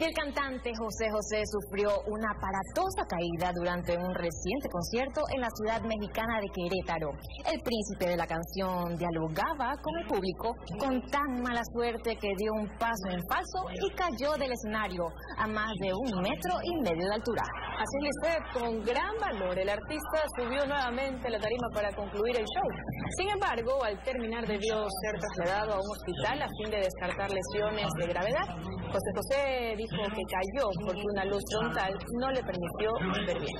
El cantante José José sufrió una aparatosa caída durante un reciente concierto en la ciudad mexicana de Querétaro. El príncipe de la canción dialogaba con el público con tan mala suerte que dio un paso en falso y cayó del escenario a más de un metro y medio de altura. Así es, con gran valor, el artista subió nuevamente a la tarima para concluir el show. Sin embargo, al terminar debió ser trasladado a un hospital a fin de descartar lesiones de gravedad. José José dijo que cayó porque una luz frontal no le permitió ver bien.